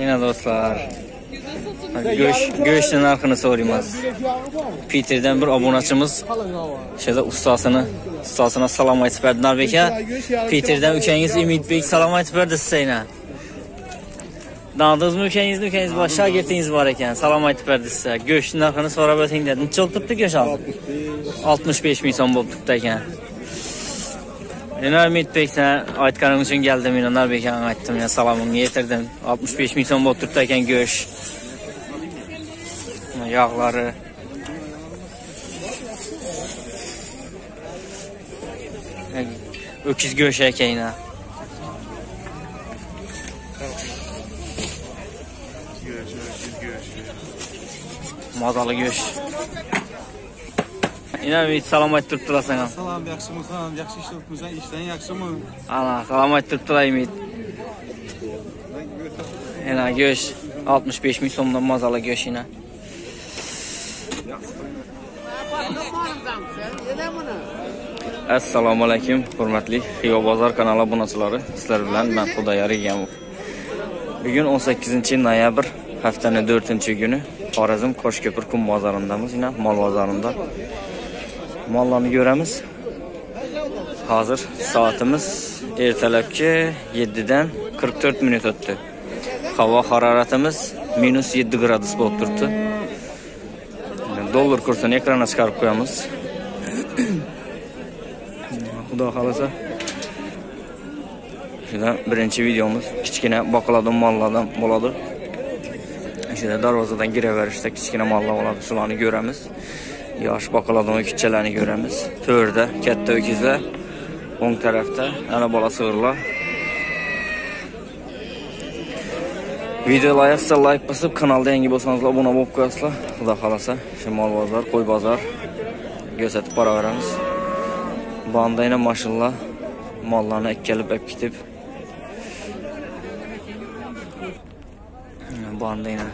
Yine dostlar. Göş, göğüşün narxını sorayız. Peter'den bir abunachimiz şeyde ustasını ustasına salam aytib berdi Narbek aka. Peter'den ukangız Umidbek salam aytib berdi sizga. Dandığınızmı ülkeniz ülkeniz var, şagirdiniz var ekan. Salam aytib berdi sizga. Go'shtni narxini so'rab o'ting dedi. Necha bo'lib turibdi go'sht hozir? 65 ming so'm bo'lib turibdi ekan. Umidbek sen aytganing uchun keldim men Narbek akaga aytdim, men salomimni yetirdim. 65 ming so'm bo'lib turibdi ekan go'sht. Yağları. Öküz göğüş ekeğine. Mazalı göğüş. inom salomat turib turasan ham salom yaxshimisan yaxshi ishlayapmisan ishlaring yaxshimi ana salomat turib turay umid ana go'sht oltmish besh ming so'mdan mazali go'sht yana assalomu alaykum hurmatli xiyo bozor kanali obunachilari sizlar bilan man xudoyor egamov bugun o'n sakkizinchi noyabr haftani to'rtinchi kuni xorazm qoshko'pir qum bozoridamiz yana mol bozorinda Mollarni ko'ramiz. Hozir soatimiz ertalabki 7 dan 44 minut o'tdi. Havo haroratimiz minus 7 gradus bo'lib turibdi. Dollar kursini ekranga chiqarib qo'yamiz. Xudo xolasa. Shunda birinchi videomiz kichkina boqiladigan mollardan bo'ladi. Shunda darvozadan kiraverishda kichkina mollar bo'ladi. Shularni ko'ramiz. Yosh boqiladigan kichchalarni ko'ramiz. To'rda katta o'kizlar, o'ng tarafda ana bola sig'irlar. Video layıqsa layk bosib kanalda yangi bo'lsangiz obuna bo'lib qo'yasizlar. Xudo xolasa, shu mol bozor, qo'y bozor ko'rsatib boraveramiz. Bandayna mashinalar mollarni ekkelib olib ketib Bandayna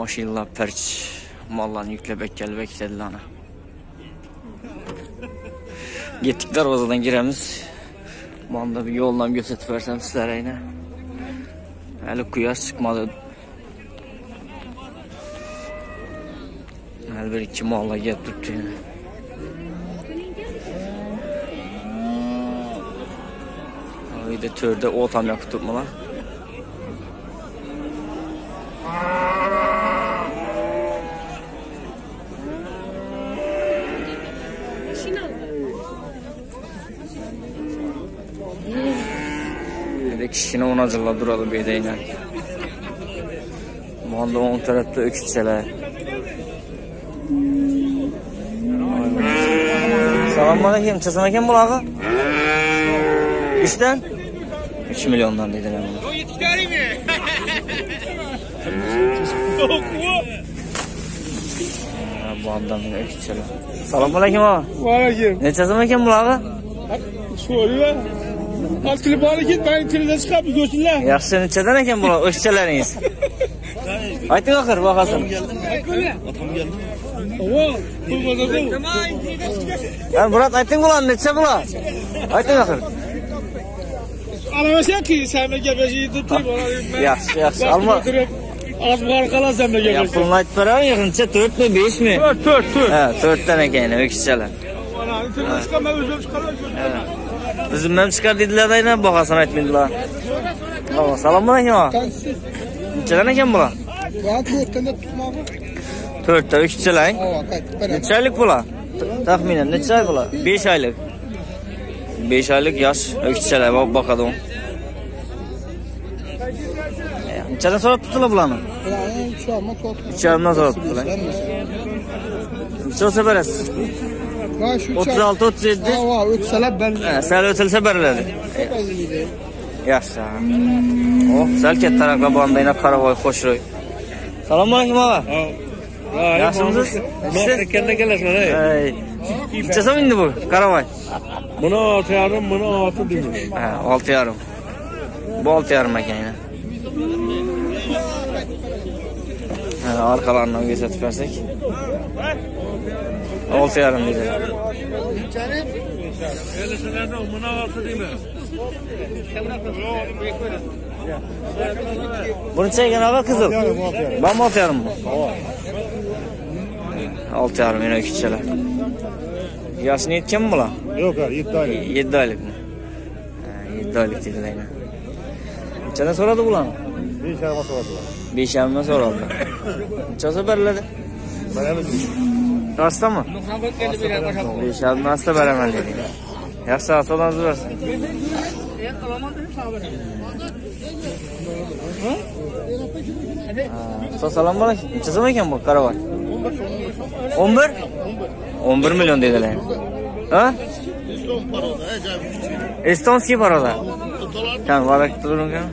mashinalar parch mallarını yüklep ekkelib eklediler ana. Gittik darvazadan giremiz. Banda bir yoldan gösterip versem sizlere yine. Hələ quyaş çıxmadı. Hələ bir iki malla gəlib tutdu yəni. Bir də tördə o tam yakıb tutmalar. kichkina onajonlar turadi bu yerda molni o'ng tarafda uch kishilar assalomu alaykum chiqsin ekan bulog'i uchdan uch milliondan deydilar bandam uch kishilar assalomu alaykum opa va alaykum nechasim ekan bulog'i so'rayman olib kelib git, ben mani tilida chiqamiz do'stinglar. Yaxshi nechadan ekan bu o'shchalaringiz ayting axir bu lan? ayting bakır. necha bular? Ayting axir aramashaku samiga besh yetib yaxshi yaxshi. Alma. az bor qolasan degan bo'lsa pulni aytib beraman yig'incha tört. beshmi? Tört to'rt to'rt. Ha to'rtdan ekan o'kischalar mana tilini ben o'zim chiqaraman İnternete çıkar dedilər də ilə baxasan aytmaydılar. Allah, salam aleyküm ağa. Neçədən əkən bula? Rahat bu ortada tutma abi. 4 də öküçələr. Hava kayıt. Ben Neçə aylıq bula? Təxminən neçə ay bula? 5 aylıq. 5 aylıq yaş öküçələr bax baxadın. Neçədən sonra tutulur bulanı? İki ayından sonra tutulur. Neçə olsa verəsiz? Ha şu 36 37. Hava ötseler ben. Hə, sən ötülsə bərələri. Çok az iyiydi. Yaxşı. Oh, səlkət taraqla banda ilə Qaravoy xoşroy. Salam aleyküm ağa. Yaxşımısınız? Mahtekende gelirsin he. Ey. Neçəsə indi bu Qaravoy? Buna altı yarım buna altı demiş. Hə, 6 yarım. Bu 6 yarım ekan yine. Hə, arkalarından göstərib versək. 6 yarım dedi. Bunu çeken ağa kızıl. Ben mi atıyorum bu? Altı yarım yine küçükler. Yaşını yetken mi bulan? Yok abi 7 aylık. 7 aylık mı? 7 aylık dediler yine. Neçeden soradı bulan? Bir şey araba sordular. 5 yarımdan soradı. Neçesi veriledi? Ben hemen rostdanmi? Besh olti asta beraman deding yaxshi asodamiz bersin. Sosalom bola. Necha so'm ekan bu karavot. O'n bir? O'n bir million dedilar. A estonskiy paroda. Kam varak turgan.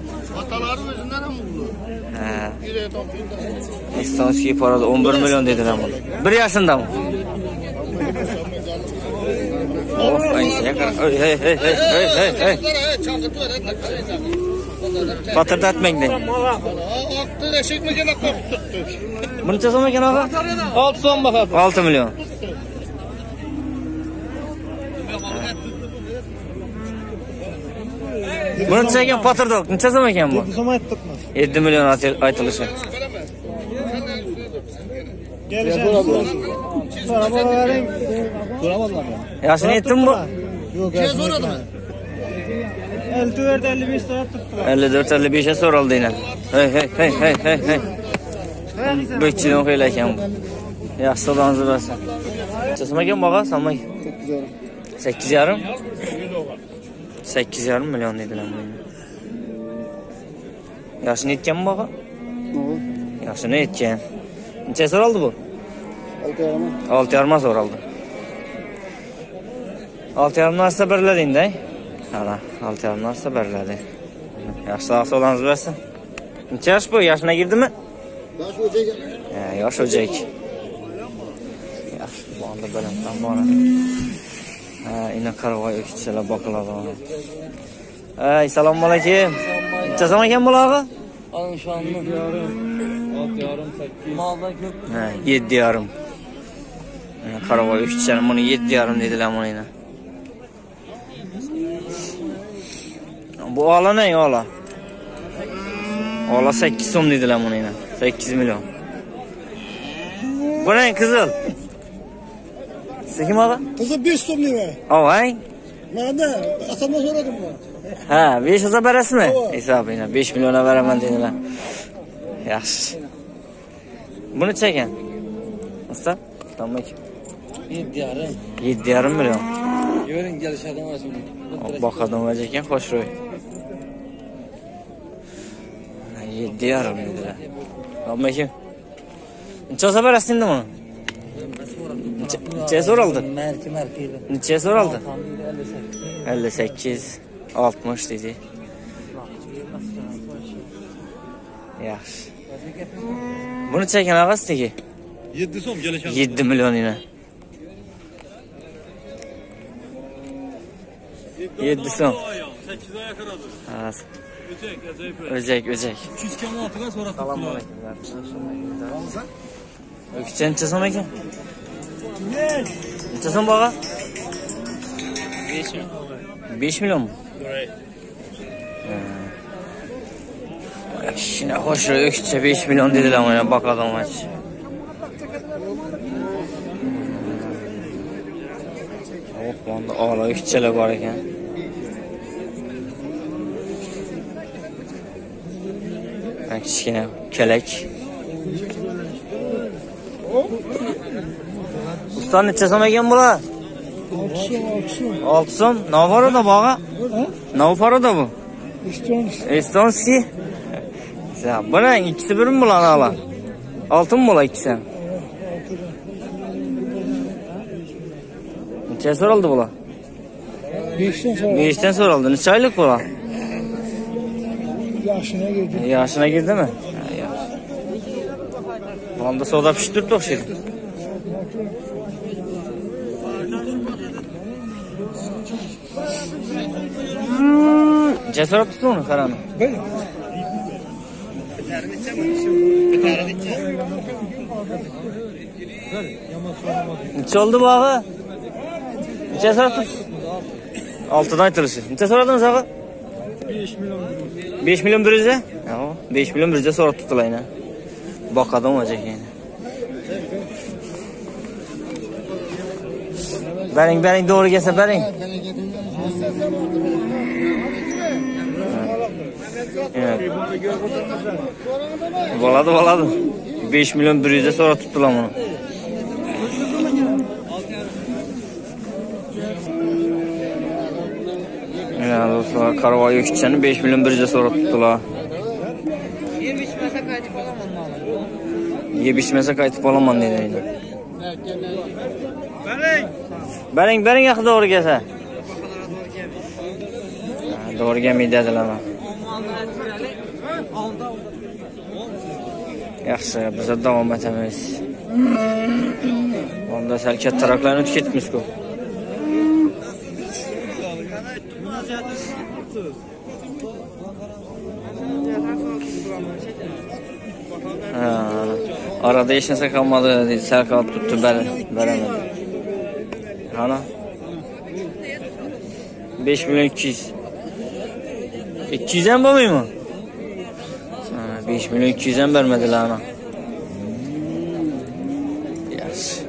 Tam Estonski paroda 11 milyon dediler bunu. 1 yaşında mı? Of aynısı ya kara. Hey hey hey hey hey hey etmeyin de. Attı eşek mi gene koptu. Bunu mi ekan ağa? Alt son bakalım. 6 milyon. Bunu neçe ekan patırdı? Neçesi mi ekan bu? Zaman ettik mi? 7 milyon aytı- aytılışı. Geleceğim. Araba vereyim. Duramadılar mı? Yaşını yettin bu? Mı? 54 55 lira tuttular. 54 55'e soruldu yine. Hey hey hey hey hey hey. Bekçiden okuyla ekan bu. Yaxşı olanızı versin. Neçesi ekan bağa? Sanma. 8 yarım. 8 sakkiz yarim million dedilar menga yoshini aytganmi bog'a? Yoshini aytgan. Necha so'raldi bu? Olti yarim olti yarim ming so'raldi olti yarim narsa birladingda ana olti yarim narsa beriladi yaxshi sog' salomat bo'lsin necha yosh bu? Yoshina girdimi? Yosh o'jak yosh o'jak yaxshi bo'ldi bilimdan boradi inaqa ro'yo kichilar bo'qiladi. Ay, assalomu alaykum. Jazom ekan bulog'i? Olim shonmi? 7.5 8. Molda ko'p. 7.5 Qaravoy uchchani buni 7.5 dedilar buni. Bu ola nay ola. Ola 8 so'm dedilar buni. 8 million. Buning qizil. Siz kim ağa? Kızı bir stum değil mi? Avay. Nerede? Atamda soradım mı? Ha, 5 yılda berasizmi? Hesabıyla 5 milyona veraman dediler. Yaxshi. Buni chekin. Usta, tamam. Yedi yarım. 7,5 milyon. Yürün geliş adam açın. Boqadan olacak ekan Xo'shro'y. 7,5 dedilar. Tamam kim? Necha olsa berasiz endi buni? So'raldi? Merki merkiyle. Necha so'raldi? Tam bir ellisi. 58, 60 dedi. Yaxshi. Buni chekin og'asdagi 7 so'm geleceğim. 7 milyon yine. 7 so'm. 8 aya karadı. Ha, Öcek, acayip. Öcek, öcek. 200 km sonra Salam aleyküm. Ökçen so'm ekan? Necha so'm baga? 5 mi? 5 million mu? Evet. Shine xo'sh, ökçe 5 million dedilar mana baqadan aç. Oh, bunda ola ökçelar bor ekan. Bak kichkina kelak. Usta necha so'm ekan bular? Olti so'm. Novaroda bog'a? Novaroda bu. Estonski. Ya buna ikisi bir mi bulan ala? Altın mı bula ikisi? Neçe soruldu bula? Beşten sonra Beşten soruldu. Neçe aylık bula? yaşına girdi. Yaşına girdi mi? Yaxshi. Onda soda piştirdi o'xshaydi. Hmm, jasorat tutsin uni qarani necha oldi bog'i necha so'rab turibsiz oltidan aytilishi. Necha so'radingiz og'a. Besh million besh million bir yuz besh million bir yuzga so'rab tutilayni boqadim vajakeyin baring baring to'g'ri kelsa baring. bo'ladi bo'ladi. Besh million bir yuzga so'ratibdilar buni mana do'stlar qaravoy kuchchani besh million bir yuzga so'ratibdilar yeb ichmasa qaytib olaman yeb ichmasa qaytib olaman deydi baring baring baring yaqinda o'rgasa Doğruya mı dedin ama? Yaxşı, bize devam etmemiz. Onda selket taraklarını tüketmiş bu. Arada işinize kalmadı, sel kalıp tuttu, ben veremedim. 5 milyon 200. 200'en bu muyum? 5 milyon 200'en vermediler ana. Yes.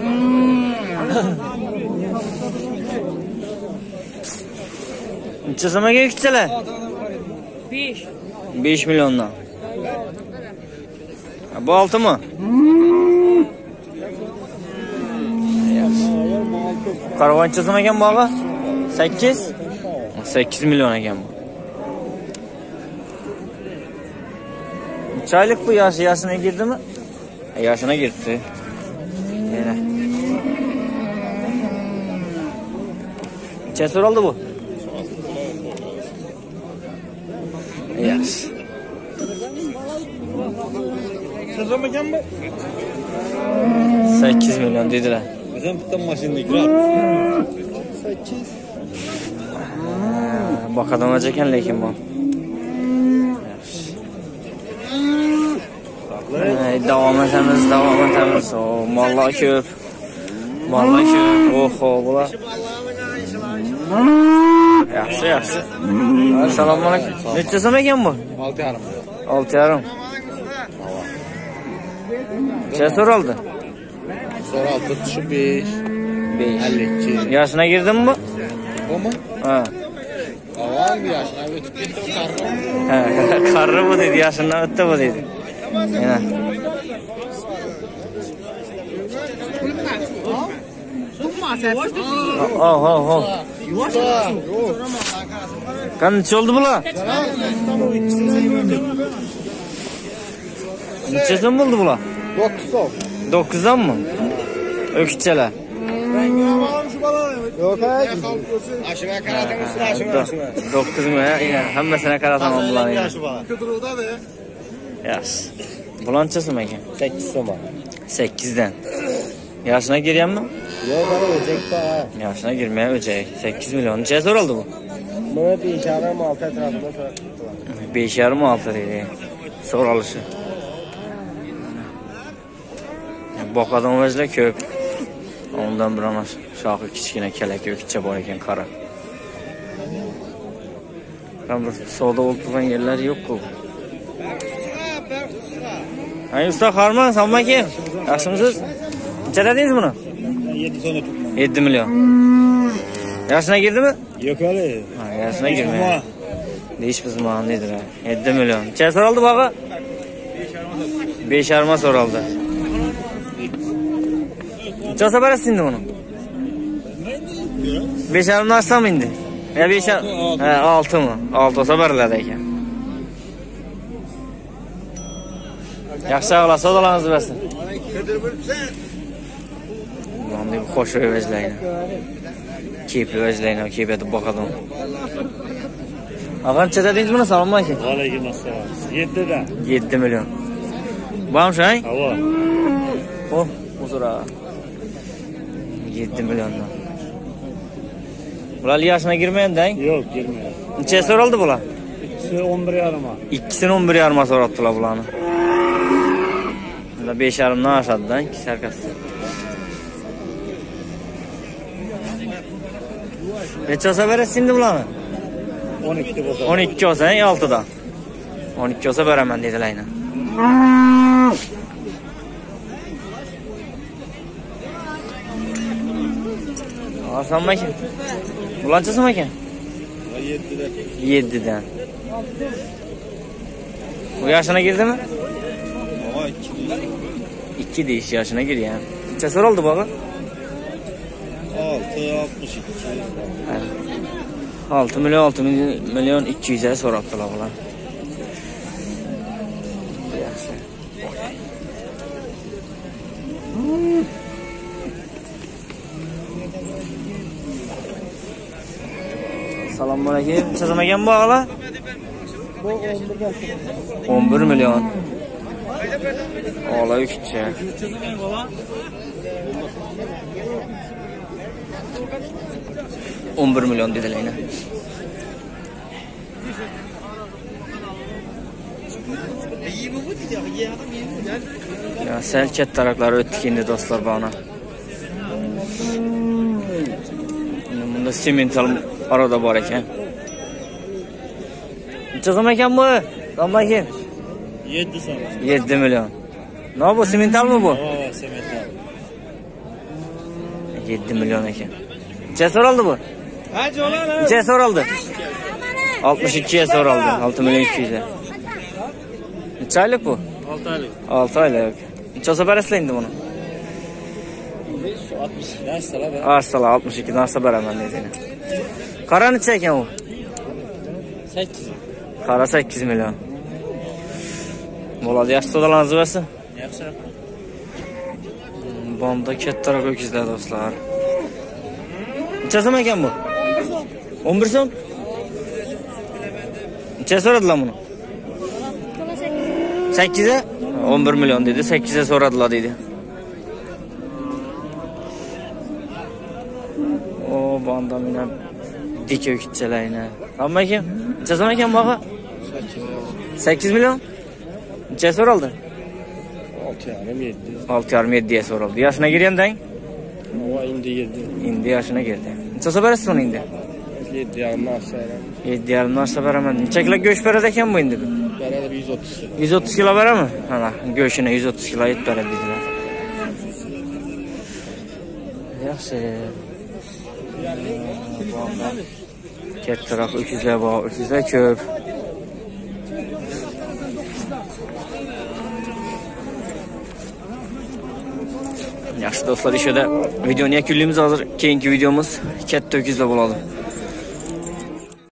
Hmm. Neçə zaman gələk küçələr? 5 5 milyondan. Bu altı mı? Karavancha so'm ekan bu og'a? 8? 8 milyon ekan bu. Oylik bu yoshi? Yoshina girdimi? Ha, Yoshina girdi. Yana. Necha so'raldi bu? Mı? 8 milyon dediler. Bizim bitta mashinada kiradi. Bakadan olacak ekan lekin bu. Davom etamiz, davom etamiz. Mollar ko'p. Mollar ko'p. Oho, bular. Yaxshi, yaxshi. Assalomu alaykum. Necha so'm ekan bu? 6,5. 6 yarim. Neçə soraldı? Soraldı, dışı 5. 5. 52. Yaşına girdin mi? O mu? Ha. Aval bir yaşına ötüp gitti o karlı mı? karlı bu dedi, yaşından öttü bu dedi. Yine. Oh, oh, oh. Kaç oldu bu la? Neçesin buldu bu la? 9'dan. 9'dan mı? Ökütçələ. Ben yamalım. Yok hayır. Aşıma karatın üstüne aşıma 9 mu ya? Yine hem sene karatan oldular yine. Kıdırıda be. Yaş. Mı ki? 8 soma. 8'den. Yaşına gireyim mi? Yok bana ölecek daha. Yaşına girmeye ölecek. 8 milyon. Nece zor oldu bu? Bunu 5 yarım altı etrafında sonra tuttular. 5 yarım altı dedi. Soru alışı. boqadigan o'zlar ko'p. Undan bir shohi kichkina kalak o'kitcha bor ekan qara bir savdo bo'lib turgan yerlari yo'qku usta xorman salom aka. Yaxshimisiz? Qanchada dedingiz buni? Yetti so'mda yetti million. Yoshina girdimi? Yo'q hali. Yoshina girmagan besh bizmon dedilar yetti million. Necha so'raldi bog'i? Besh arma so'raldi. Çay seversin indi bunu? 5 arma açsam indi. Ya 5 He 6 mı? 6 olsa verirler deyken. Yaxşı ağla, sodalarınızı versin. Ulan deyip xoş özləyinə. Keyifli özləyinə, keyif edib baxalım. Ağam çətə deyiniz bunu salam ki? Aleyküm assalam. 7'de. 7 milyon. Bağım şey? Hava. Oh, uzura. 7 milyondan. Bular yaşına girmeyen de. Yok girmiyor. Neçə soruldu bular? İkisi 11 yarıma. İkisini 11 yarıma sorattılar bulanı. Bunda 5 yarımdan aşağıdan ikisi arkası. Neçə olsa verəsən şimdi bulanı? 12 boza. 12 olsa 6'da. 12 olsa verəmən dedilər ilə. Arslonmi aka? Bulanchasimi aka? 7dan. Bu yoshina girdimi? Baba deyish yaşına girgan. Necha so'raldi 6 62. 6 million 6 million 200 so'rabdilar bular. assalomu alaykum. Chizmagan bu og'la? Bu o'n bir million. Og'la uchchi o'n bir million dedilar sal kattaroqlari o'tdik endi do'stlar buni bunda semental arada var eken. Neçə zaman ekan bu? Damla kim? 7 sonra. 7 milyon. Ne bu simental mı bu? Aa, Semet abi. 7 milyon eken. Neçə soruldu bu? Hacı olan ha. Neçə soruldu? 62'ye soruldu. 6 milyon 200'e. Neçə aylık bu? 6 aylık. 6 aylık. Neçə olsa bərəslə indi bunu? 60. Ne sala be? Arsala 62 narsa bərəmən dediyini. qora necha ekan u. Sakkiz. Qora sakkiz million. Bo'ladi yaxshi savdolarimiz bo'lsin yaxshi. Hmm, bomda kattaroq ho'kizlar do'stlar. Necha so'm ekan bu? O'n bir so'm? Necha so'radilar buni? Sakkiza? O'n bir million dedi sakkiza so'radilar dedi. o bandaminam minə dik ökütçələrlə. Amma kim? Neçə som eken baxa? 8 milyon? Neçə soraldı? 6 yarım 7. 6 yarım 7'ye soruldu. Yaşına girenden Ama indi 7. indi yaşına girdi. Neçə olsa verəsin onu indi? 7 yarımdan aşağı. 7 yarım narsa verəmən. Neçə kilo göç verədəkən bu indi? Beraber 130 lira. 130 kilo verə mi? Hala, göçünə 130 kilo et verə dedilər. Yaxşı. Ket tərəf öküzlər var, öküzlər köp. Yaxşı dostlar, işədə videonun yekünlüyümüz hazır. Keyinki videomuz kətdə öküzlə buladı.